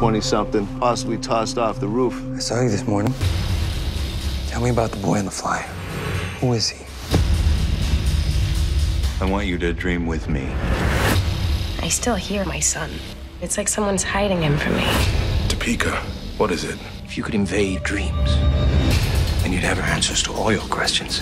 20-something, possibly tossed off the roof. I saw you this morning. Tell me about the boy on the flyer. Who is he? I want you to dream with me. I still hear my son. It's like someone's hiding him from me. Topeka, what is it? If you could invade dreams, then you'd have answers to all your questions.